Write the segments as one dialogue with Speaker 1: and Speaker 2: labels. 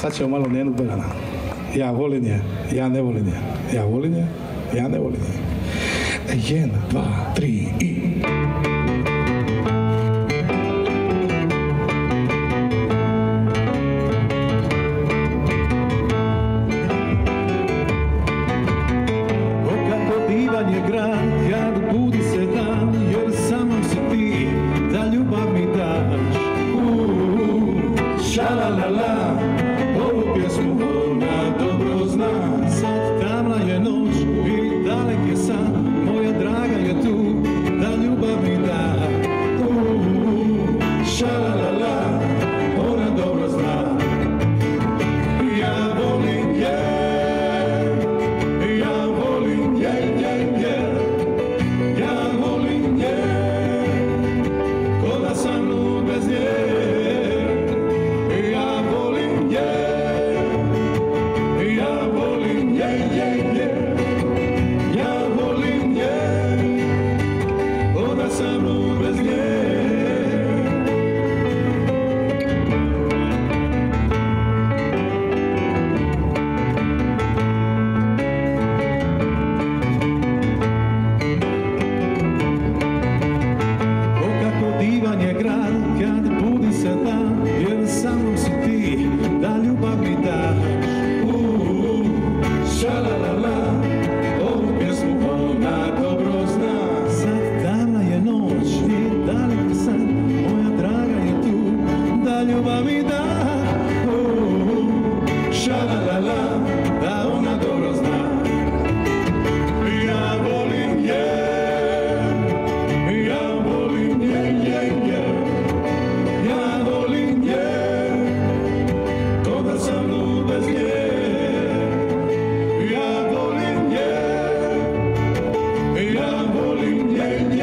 Speaker 1: sad ćemo malo njenu Brana. Ja volim je, ja ne volim je. Ja volim je, ja ne volim je. Jedna, dva, tri i...
Speaker 2: Oka podivanje grad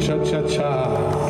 Speaker 2: cha cha cha.